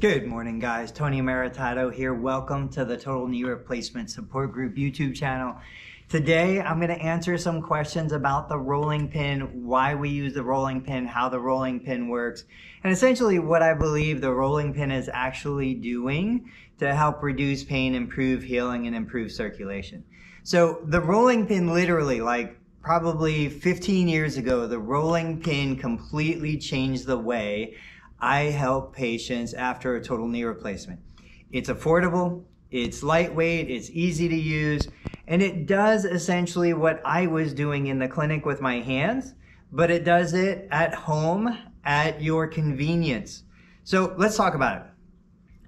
Good morning, guys. Tony Maritato here. Welcome to the Total Knee Replacement Support Group YouTube channel. Today, I'm going to answer some questions about the rolling pin, why we use the rolling pin, how the rolling pin works, and essentially what I believe the rolling pin is actually doing to help reduce pain, improve healing, and improve circulation. So the rolling pin literally, like probably 15 years ago, the rolling pin completely changed the way I help patients after a total knee replacement. It's affordable, it's lightweight, it's easy to use, and it does essentially what I was doing in the clinic with my hands, but it does it at home at your convenience. So let's talk about it.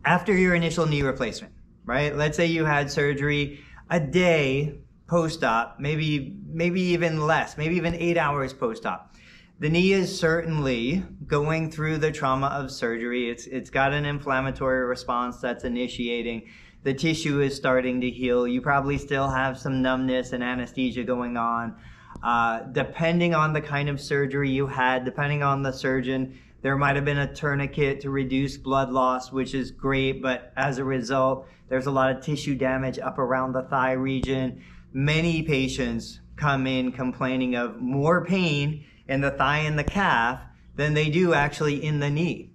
After your initial knee replacement, right? Let's say you had surgery a day post-op, maybe maybe even less, maybe even 8 hours post-op. The knee is certainly going through the trauma of surgery. It's, it's got an inflammatory response that's initiating. The tissue is starting to heal. You probably still have some numbness and anesthesia going on. Uh, depending on the kind of surgery you had, depending on the surgeon, there might have been a tourniquet to reduce blood loss, which is great, but as a result, there's a lot of tissue damage up around the thigh region. Many patients come in complaining of more pain in the thigh and the calf than they do actually in the knee.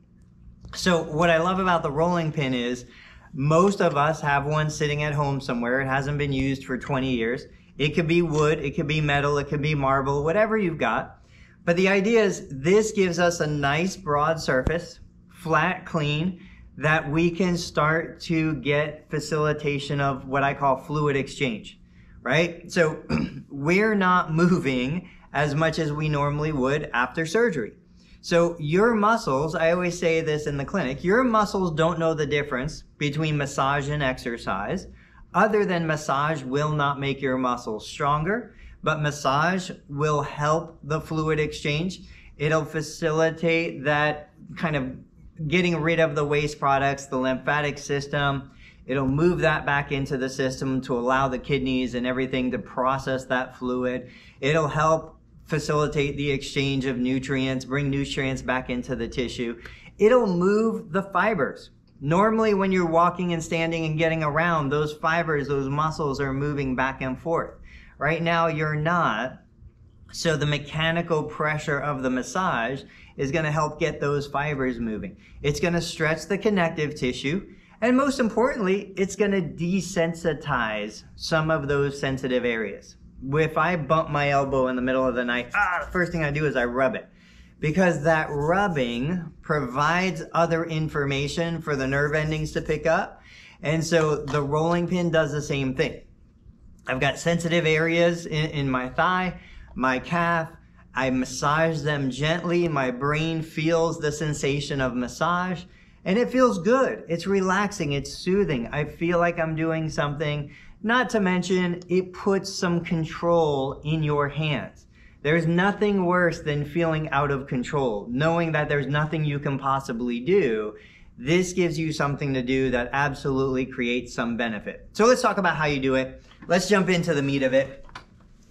So what I love about the rolling pin is most of us have one sitting at home somewhere. It hasn't been used for 20 years. It could be wood, it could be metal, it could be marble, whatever you've got. But the idea is this gives us a nice broad surface, flat, clean, that we can start to get facilitation of what I call fluid exchange, right? So we're not moving as much as we normally would after surgery. So your muscles, I always say this in the clinic, your muscles don't know the difference between massage and exercise. Other than massage will not make your muscles stronger, but massage will help the fluid exchange. It'll facilitate that kind of getting rid of the waste products, the lymphatic system. It'll move that back into the system to allow the kidneys and everything to process that fluid. It'll help facilitate the exchange of nutrients, bring nutrients back into the tissue. It'll move the fibers. Normally, when you're walking and standing and getting around, those fibers, those muscles are moving back and forth. Right now, you're not. So the mechanical pressure of the massage is going to help get those fibers moving. It's going to stretch the connective tissue. And most importantly, it's going to desensitize some of those sensitive areas if I bump my elbow in the middle of the night, ah, the first thing I do is I rub it. Because that rubbing provides other information for the nerve endings to pick up. And so the rolling pin does the same thing. I've got sensitive areas in, in my thigh, my calf. I massage them gently. My brain feels the sensation of massage and it feels good. It's relaxing. It's soothing. I feel like I'm doing something not to mention, it puts some control in your hands. There's nothing worse than feeling out of control, knowing that there's nothing you can possibly do. This gives you something to do that absolutely creates some benefit. So let's talk about how you do it. Let's jump into the meat of it.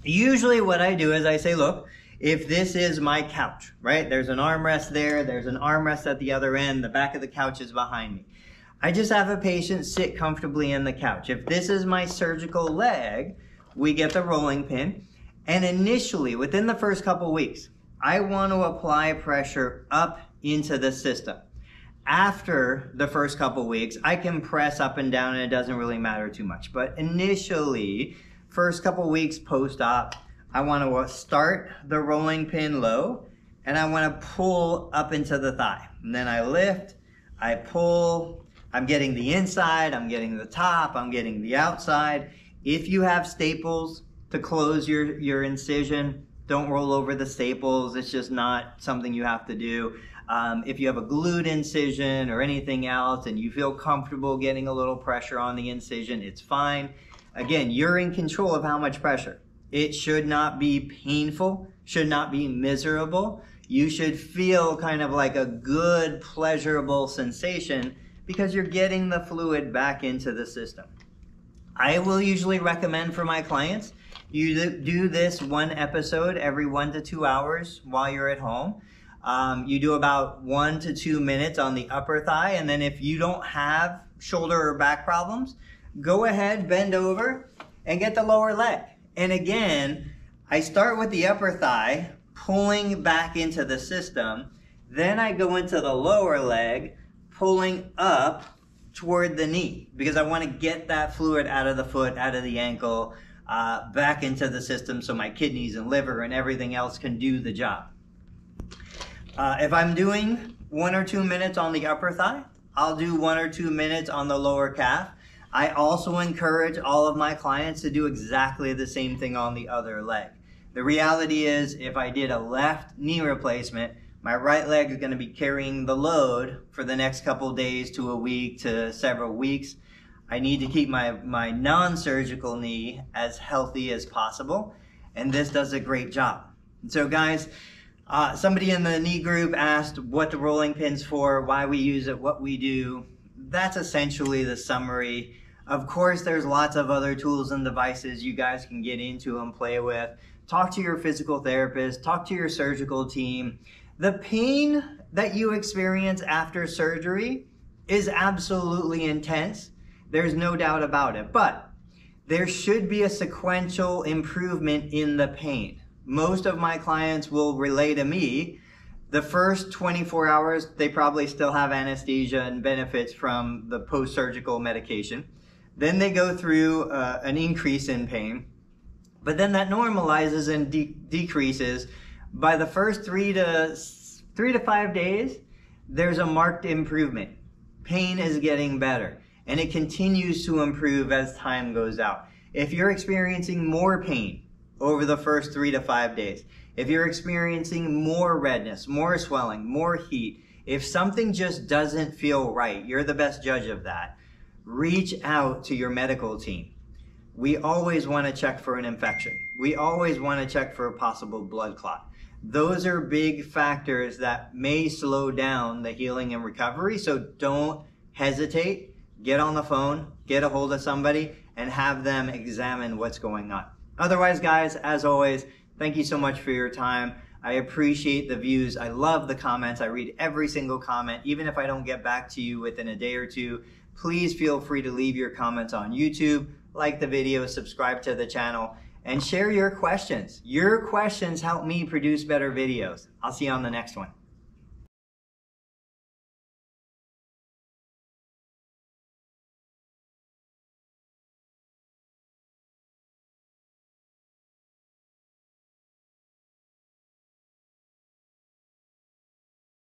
Usually what I do is I say, look, if this is my couch, right? There's an armrest there, there's an armrest at the other end, the back of the couch is behind me. I just have a patient sit comfortably in the couch. If this is my surgical leg, we get the rolling pin. And initially, within the first couple weeks, I want to apply pressure up into the system. After the first couple weeks, I can press up and down and it doesn't really matter too much. But initially, first couple weeks post-op, I want to start the rolling pin low and I want to pull up into the thigh. And then I lift, I pull, I'm getting the inside, I'm getting the top, I'm getting the outside. If you have staples to close your, your incision, don't roll over the staples. It's just not something you have to do. Um, if you have a glued incision or anything else and you feel comfortable getting a little pressure on the incision, it's fine. Again, you're in control of how much pressure. It should not be painful, should not be miserable. You should feel kind of like a good, pleasurable sensation because you're getting the fluid back into the system. I will usually recommend for my clients, you do this one episode every one to two hours while you're at home. Um, you do about one to two minutes on the upper thigh, and then if you don't have shoulder or back problems, go ahead, bend over, and get the lower leg. And again, I start with the upper thigh, pulling back into the system. Then I go into the lower leg, pulling up toward the knee because I want to get that fluid out of the foot, out of the ankle, uh, back into the system so my kidneys and liver and everything else can do the job. Uh, if I'm doing one or two minutes on the upper thigh, I'll do one or two minutes on the lower calf. I also encourage all of my clients to do exactly the same thing on the other leg. The reality is, if I did a left knee replacement, my right leg is going to be carrying the load for the next couple days to a week to several weeks. I need to keep my, my non-surgical knee as healthy as possible. And this does a great job. So guys, uh, somebody in the knee group asked what the rolling pin's for, why we use it, what we do. That's essentially the summary. Of course, there's lots of other tools and devices you guys can get into and play with. Talk to your physical therapist, talk to your surgical team. The pain that you experience after surgery is absolutely intense there's no doubt about it. But there should be a sequential improvement in the pain. Most of my clients will relay to me the first 24 hours, they probably still have anesthesia and benefits from the post surgical medication. Then they go through uh, an increase in pain, but then that normalizes and de- decreases. By the first three to three to five days, there's a marked improvement. Pain is getting better and it continues to improve as time goes out. If you're experiencing more pain over the first three to five days, if you're experiencing more redness, more swelling, more heat, if something just doesn't feel right, you're the best judge of that. Reach out to your medical team. We always want to check for an infection. We always want to check for a possible blood clot. Those are big factors that may slow down the healing and recovery. So don't hesitate get on the phone, get a hold of somebody, and have them examine what's going on. Otherwise, guys, as always, thank you so much for your time. I appreciate the views. I love the comments. I read every single comment. Even if I don't get back to you within a day or two, please feel free to leave your comments on YouTube, like the video, subscribe to the channel, and share your questions. Your questions help me produce better videos. I'll see you on the next one.